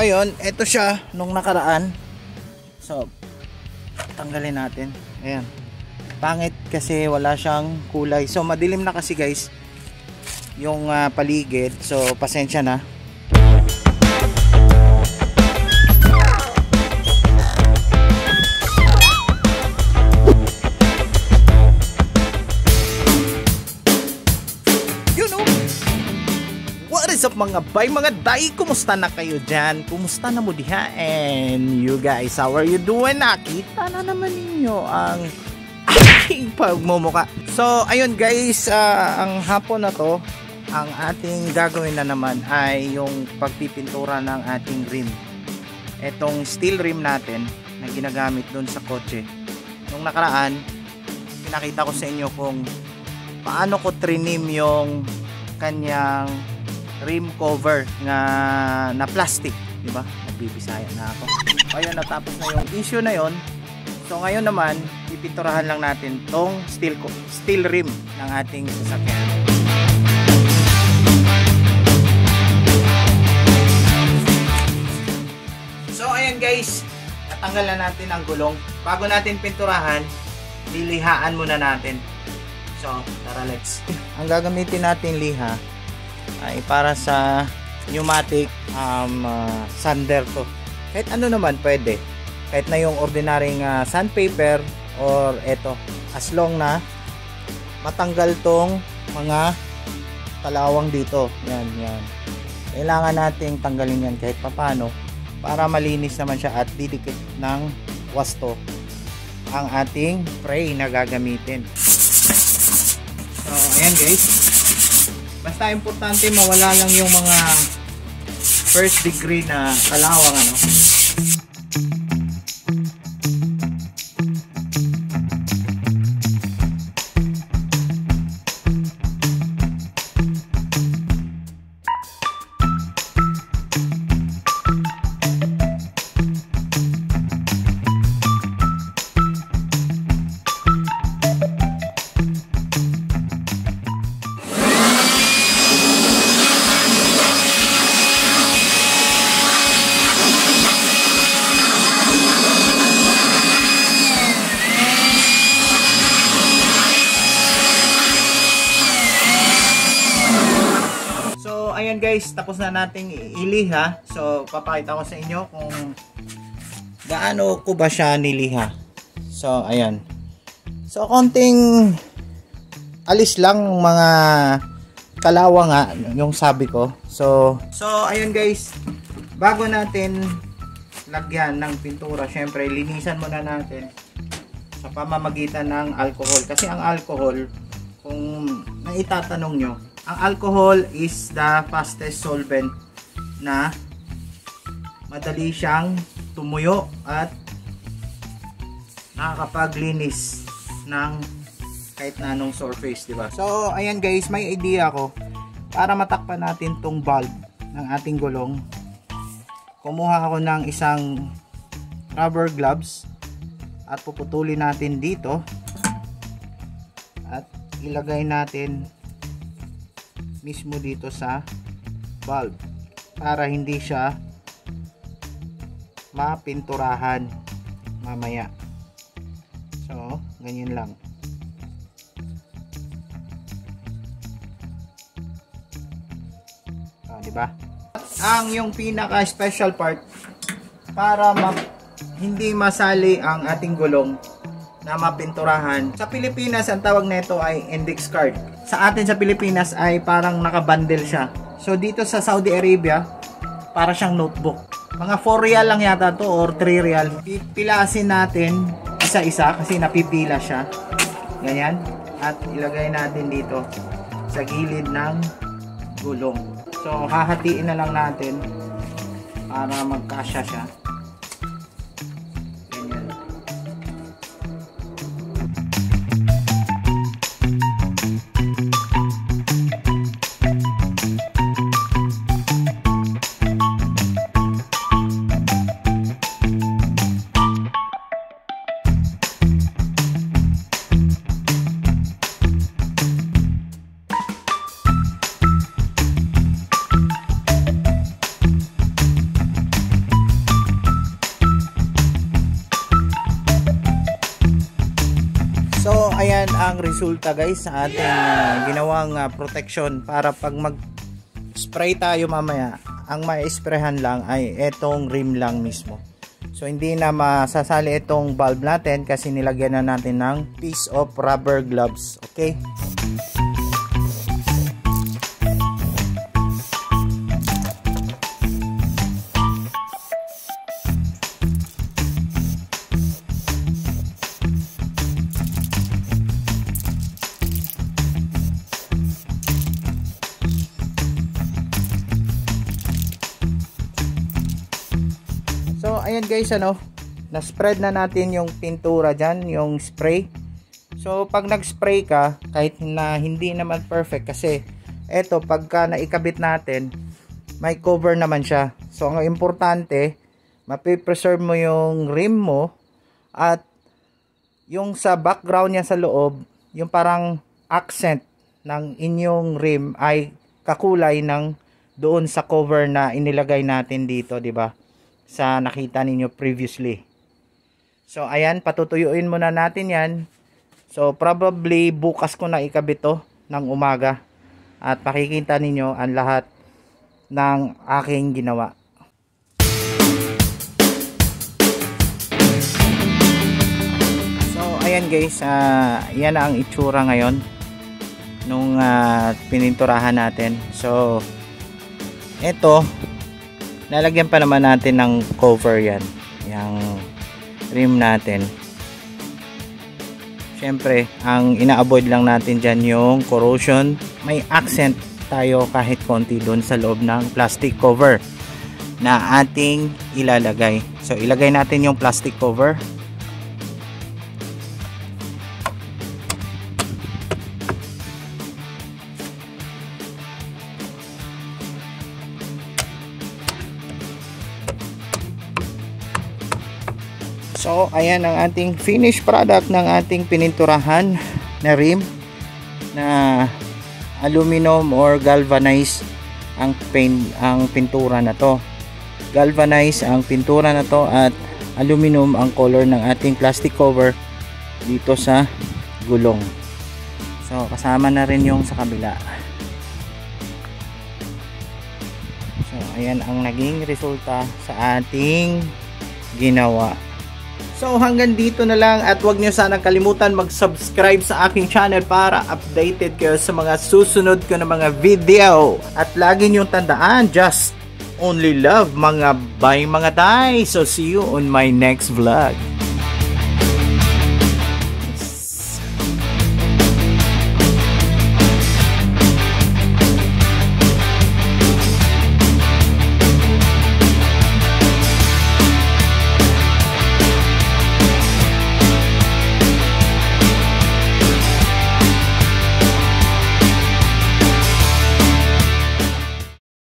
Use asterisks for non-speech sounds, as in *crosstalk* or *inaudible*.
ayun, ito siya nung nakaraan. So, tanggalin natin. Ayan. Pangit kasi wala siyang kulay. So, madilim na kasi guys yung uh, paligid. So, pasensya na. Is up mga bay, mga day? Kumusta na kayo dyan? Kumusta na mo diha? And you guys, how are you doing? Nakita na naman ninyo ang aking *laughs* pagmumuka. So, ayun guys, uh, ang hapon na to, ang ating gagawin na naman ay yung pagpipintura ng ating rim. Etong steel rim natin na ginagamit dun sa kotse. Nung nakaraan, pinakita ko sa inyo kung paano ko trinim yung kanyang rim cover na na plastic, di ba? Nagbibisaya na ako. Ayun, natapos na yung issue na yon. So ngayon naman, pipinturahan lang natin tong steel steel rim ng ating sasakyan. So ayan guys, natanggal na natin ang gulong. Bago natin pinturahan, lilihaan muna natin. So, tara let's. ang gagamitin natin liha ay para sa pneumatic um, uh, sander to. Kahit ano naman pwede. Kahit na yung ordinaryong uh, sandpaper or eto. As long na matanggal tong mga kalawang dito. Yan yan. Kailangan nating tanggalin yan kahit papano para malinis naman siya at didikit ng wasto ang ating spray na gagamitin. So ayan guys Basta importante mawala lang yung mga first degree na kalawang ano. Guys, tapos na nating iliha. So, papakita ko sa inyo kung gaano ko ba siya niliha. So, ayan. So, konting alis lang mga kalawa nga yung sabi ko. So, so ayun guys. Bago natin lagyan ng pintura, syempre linisan muna natin sa pamamagitan ng alcohol. Kasi ang alcohol, kung naitatanong nyo, ang alcohol is the fastest solvent na madali siyang tumuyo at nakakapaglinis ng kahit na anong surface, di ba? So, ayan guys, may idea ako para matakpan natin tong valve ng ating gulong. Kumuha ako ng isang rubber gloves at puputulin natin dito at ilagay natin mismo dito sa valve para hindi siya mapinturahan mamaya so ganyan lang oh, di ba ang yung pinaka special part para ma hindi masali ang ating gulong na mapinturahan. Sa Pilipinas, ang tawag nito ay index card. Sa atin sa Pilipinas ay parang nakabundle siya. So dito sa Saudi Arabia, para siyang notebook. Mga 4 real lang yata to or 3 real. Pipilasin natin isa-isa kasi napipila siya. Ganyan. At ilagay natin dito sa gilid ng gulong. So hahatiin na lang natin para magkasya siya. Ang resulta guys sa ating uh, ginawang uh, protection para pag mag-spray tayo mamaya, ang ma-sprayhan lang ay etong rim lang mismo. So, hindi na masasali itong valve natin kasi nilagyan na natin ng piece of rubber gloves. Okay? So, ayan guys, ano, na-spread na natin yung pintura dyan, yung spray. So, pag nag-spray ka, kahit na hindi naman perfect, kasi eto, pagka naikabit natin, may cover naman siya. So, ang importante, mapipreserve mo yung rim mo, at yung sa background niya sa loob, yung parang accent ng inyong rim ay kakulay ng doon sa cover na inilagay natin dito, 'di ba? Sa nakita ninyo previously. So, ayan, patutuyuin muna natin yan. So, probably bukas ko na ikabit to ng umaga. At pakikita ninyo ang lahat ng aking ginawa. So, ayan guys, uh, yan ang itsura ngayon nung uh, pininturahan natin. So, ito, lalagyan pa naman natin ng cover yan. Yung rim natin. Syempre ang ina-avoid lang natin dyan yung corrosion. May accent tayo kahit konti doon sa loob ng plastic cover na ating ilalagay. So ilagay natin yung plastic cover So, ayan ang ating finished product ng ating pininturahan na rim na aluminum or galvanized ang paint ang pintura na to. Galvanized ang pintura na to at aluminum ang color ng ating plastic cover dito sa gulong. So, kasama na rin yung sa kabila. So, ayan ang naging resulta sa ating ginawa. So hanggang dito na lang at huwag niyo sanang kalimutan mag-subscribe sa aking channel para updated kayo sa mga susunod ko na mga video. At lagi niyong tandaan, just only love mga bye mga tay. So see you on my next vlog.